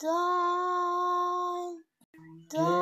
Done. Done.